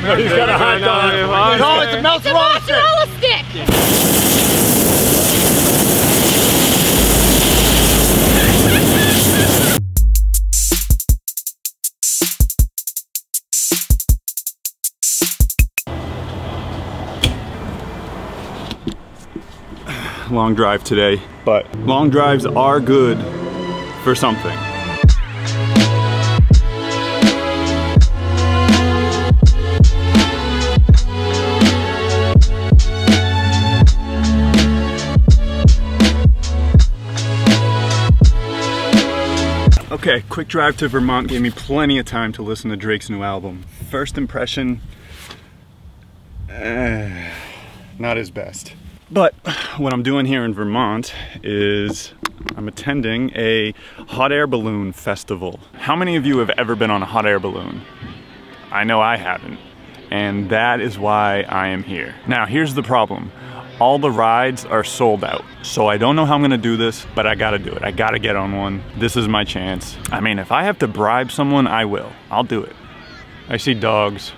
He's got a hot dog. No, oh, it's a mozzarella stick. Mozzarella stick. Long drive today, but long drives are good for something. Okay, quick drive to Vermont gave me plenty of time to listen to Drake's new album. First impression, eh, not his best. But what I'm doing here in Vermont is I'm attending a hot air balloon festival. How many of you have ever been on a hot air balloon? I know I haven't. And that is why I am here. Now, here's the problem. All the rides are sold out. So I don't know how I'm gonna do this, but I gotta do it. I gotta get on one. This is my chance. I mean, if I have to bribe someone, I will. I'll do it. I see dogs.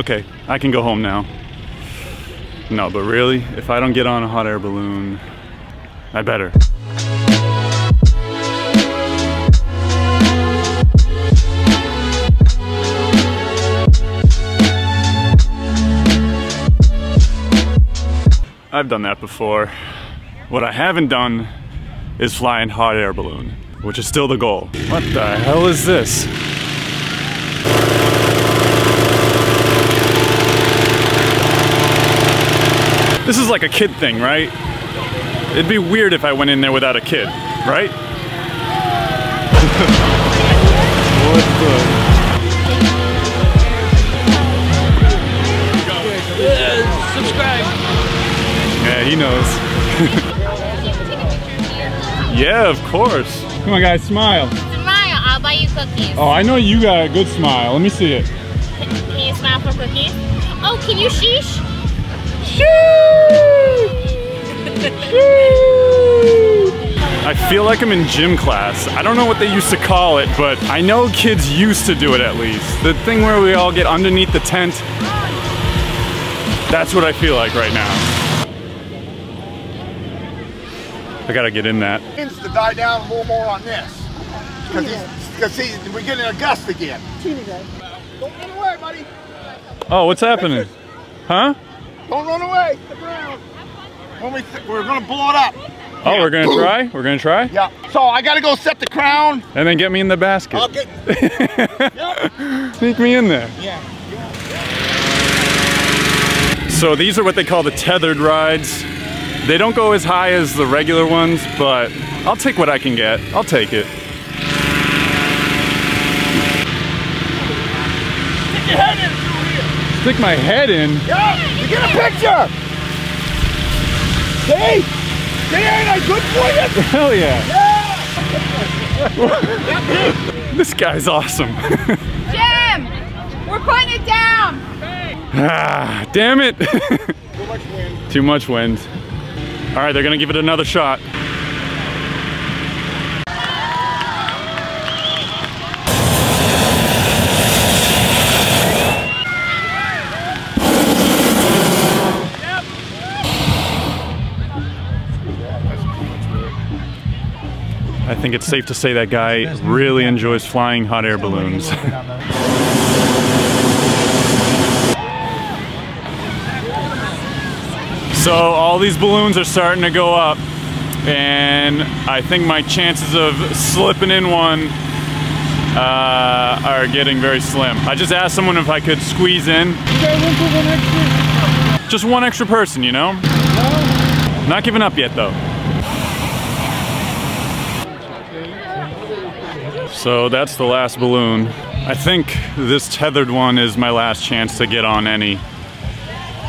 Okay, I can go home now. No, but really, if I don't get on a hot air balloon, I better. I've done that before. What I haven't done is fly in hot air balloon, which is still the goal. What the hell is this? This is like a kid thing, right? It'd be weird if I went in there without a kid, right? what the? subscribe. Yeah, he knows. yeah, of course. Come on, guys, smile. Smile, I'll buy you cookies. Oh, I know you got a good smile. Let me see it. Can you smile for cookies? Oh, can you sheesh? I feel like I'm in gym class. I don't know what they used to call it, but I know kids used to do it at least. The thing where we all get underneath the tent. That's what I feel like right now. I gotta get in that. Needs to die down a little more on this. Because see, we're getting a gust again. Don't run away, buddy. Oh, what's happening? Huh? Don't run away. When we we're gonna blow it up. Oh, we're gonna try? We're gonna try? Yeah. So I gotta go set the crown. And then get me in the basket. I'll get. Sneak me in there. Yeah. So these are what they call the tethered rides. They don't go as high as the regular ones, but I'll take what I can get. I'll take it. Stick your head in through here. Stick my head in. Yeah. You get a picture. See? See, ain't I good for you? Hell yeah. Yeah. This guy's awesome. Jim! We're putting it down! ah, damn it. Too much wind. Too much wind. All right, they're gonna give it another shot. I think it's safe to say that guy really enjoys flying hot air balloons. So all these balloons are starting to go up and I think my chances of slipping in one uh, are getting very slim. I just asked someone if I could squeeze in. Just one extra person, you know? Not giving up yet though. So that's the last balloon. I think this tethered one is my last chance to get on any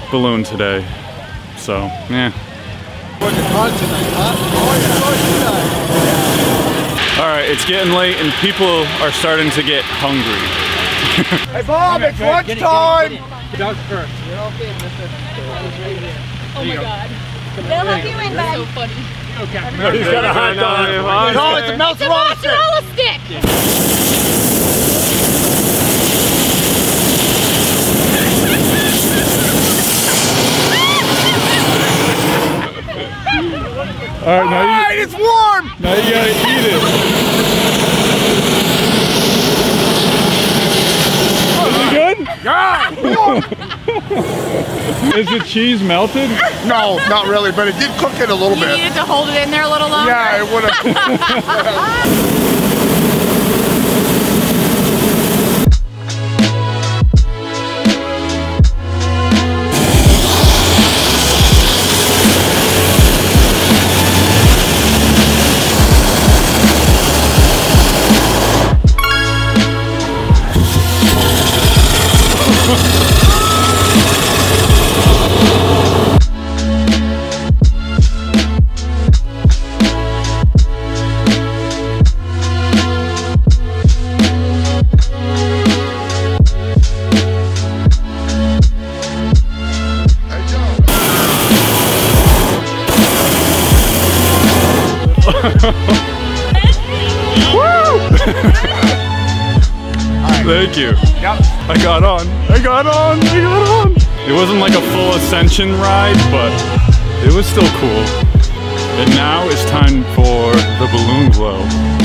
balloon today. So, yeah. All right, it's getting late and people are starting to get hungry. Hey Bob, it's lunchtime. Doug first. Oh my god. They'll let you in, bud. So funny. He's got a hot dog. No, it's a mozzarella stick. Mozzarella stick! All right, now you, it's warm. now you gotta eat it. Is it good? Yeah, warm. Is the cheese melted? No, not really, but it did cook it a little You bit. You needed to hold it in there a little longer? Yeah, it would have. Thank you. Yep. I got on. I got on. I got on. It wasn't like a full ascension ride, but it was still cool. And now it's time for the balloon glow.